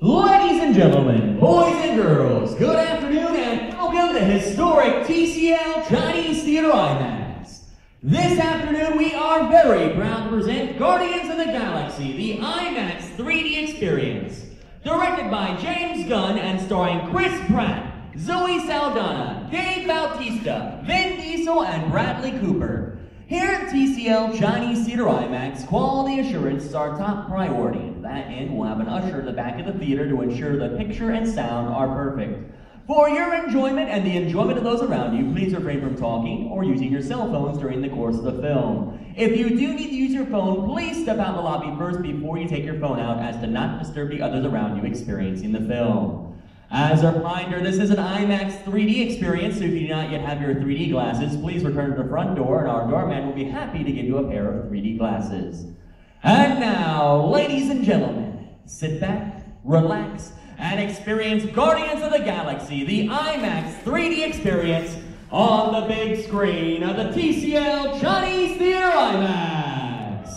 Ladies and gentlemen, boys and girls, good afternoon and welcome to historic TCL Chinese Theater IMAX. This afternoon we are very proud to present Guardians of the Galaxy, the IMAX 3D experience. Directed by James Gunn and starring Chris Pratt, Zoe Saldana, Dave Bautista, Vin Diesel, and Bradley Cooper. Here at TCL Chinese Theater IMAX, quality assurance is our top priority. To that end, we'll have an usher in the back of the theater to ensure the picture and sound are perfect. For your enjoyment and the enjoyment of those around you, please refrain from talking or using your cell phones during the course of the film. If you do need to use your phone, please step out in the lobby first before you take your phone out as to not disturb the others around you experiencing the film. As a reminder, this is an IMAX 3D experience, so if you do not yet have your 3D glasses, please return to the front door and our doorman will be happy to give you a pair of 3D glasses. And now, ladies and gentlemen, sit back, relax, and experience Guardians of the Galaxy, the IMAX 3D experience on the big screen of the TCL Chinese Theater IMAX.